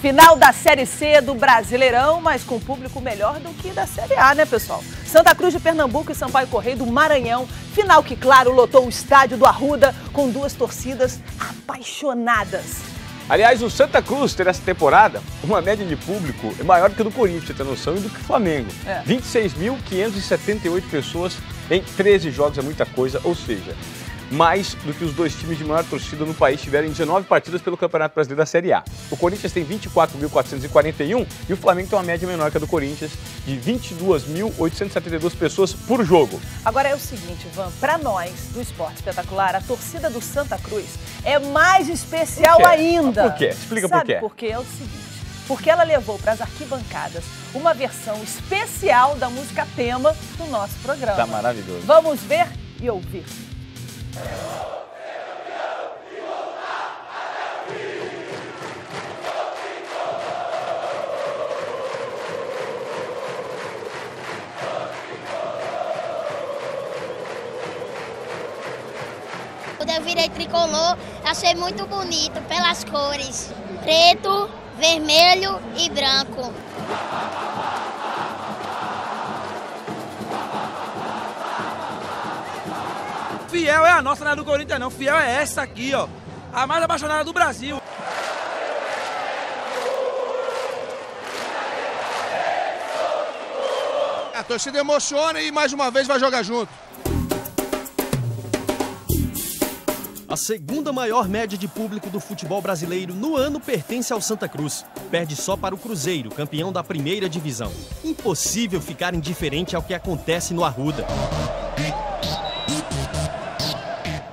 Final da Série C do Brasileirão, mas com público melhor do que da Série A, né, pessoal? Santa Cruz de Pernambuco e Sampaio Correio do Maranhão. Final que, claro, lotou o estádio do Arruda com duas torcidas apaixonadas. Aliás, o Santa Cruz terá essa temporada uma média de público maior do que do Corinthians, tem noção, e do que o Flamengo. É. 26.578 pessoas em 13 jogos é muita coisa, ou seja, mais do que os dois times de maior torcida no país tiveram em 19 partidas pelo Campeonato Brasileiro da Série A. O Corinthians tem 24.441 e o Flamengo tem uma média menor que a do Corinthians, de 22.872 pessoas por jogo. Agora é o seguinte, Ivan, para nós do Esporte Espetacular, a torcida do Santa Cruz é mais especial ainda. Por quê? Explica Sabe por quê. Porque é o seguinte, porque ela levou para as arquibancadas uma versão especial da música tema do nosso programa. Tá maravilhoso. Vamos ver e ouvir. Quando eu virei tricolor, achei muito bonito pelas cores: preto, vermelho e branco. Fiel é a nossa, não é do Corinthians não. Fiel é essa aqui, ó. A mais apaixonada do Brasil. A torcida emociona e mais uma vez vai jogar junto. A segunda maior média de público do futebol brasileiro no ano pertence ao Santa Cruz. Perde só para o Cruzeiro, campeão da primeira divisão. Impossível ficar indiferente ao que acontece no Arruda.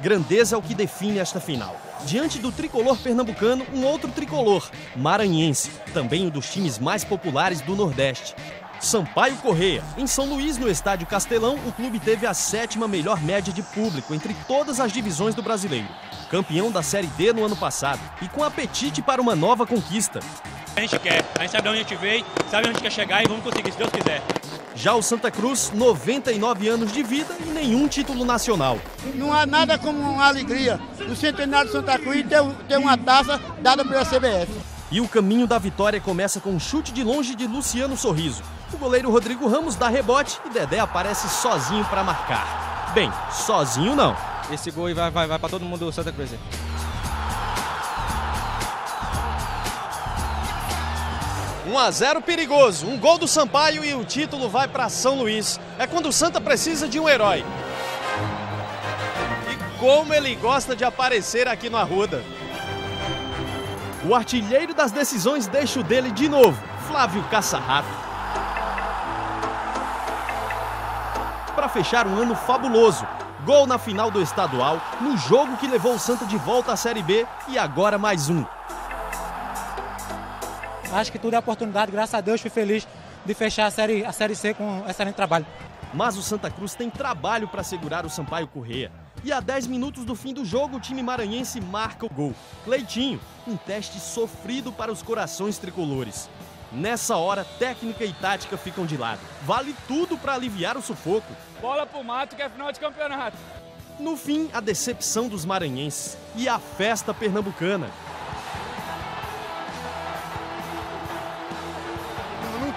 Grandeza é o que define esta final. Diante do tricolor pernambucano, um outro tricolor, maranhense, também um dos times mais populares do Nordeste. Sampaio Correia. Em São Luís, no Estádio Castelão, o clube teve a sétima melhor média de público entre todas as divisões do brasileiro. Campeão da Série D no ano passado e com apetite para uma nova conquista. A gente quer, a gente sabe de onde a gente veio, sabe onde a gente quer chegar e vamos conseguir, se Deus quiser. Já o Santa Cruz, 99 anos de vida e nenhum título nacional. Não há nada como uma alegria do centenário de Santa Cruz ter, ter uma taça dada pela CBF. E o caminho da vitória começa com um chute de longe de Luciano Sorriso. O goleiro Rodrigo Ramos dá rebote e Dedé aparece sozinho para marcar. Bem, sozinho não. Esse gol vai, vai, vai para todo mundo do Santa Cruz. 1 a 0 perigoso, um gol do Sampaio e o título vai para São Luís. É quando o Santa precisa de um herói. E como ele gosta de aparecer aqui no Arruda. O artilheiro das decisões deixa o dele de novo, Flávio Caçarrato. Para fechar um ano fabuloso, gol na final do estadual, no jogo que levou o Santa de volta à Série B e agora mais um. Acho que tudo é oportunidade, graças a Deus fui feliz de fechar a série, a série C com excelente trabalho. Mas o Santa Cruz tem trabalho para segurar o Sampaio Correia. E a 10 minutos do fim do jogo, o time maranhense marca o gol. Cleitinho, um teste sofrido para os corações tricolores. Nessa hora, técnica e tática ficam de lado. Vale tudo para aliviar o sufoco. Bola pro mato que é final de campeonato. No fim, a decepção dos maranhenses e a festa pernambucana.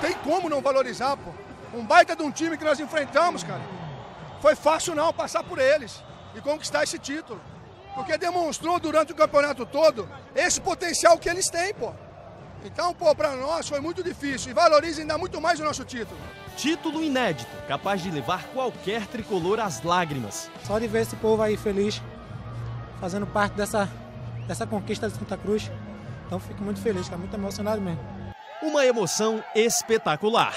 Tem como não valorizar, pô. Um baita de um time que nós enfrentamos, cara. Foi fácil não passar por eles e conquistar esse título. Porque demonstrou durante o campeonato todo esse potencial que eles têm, pô. Então, pô, pra nós foi muito difícil e valoriza ainda muito mais o nosso título. Título inédito, capaz de levar qualquer tricolor às lágrimas. Só de ver esse povo aí feliz, fazendo parte dessa, dessa conquista de Santa Cruz. Então fico muito feliz, cara, muito emocionado mesmo uma emoção espetacular.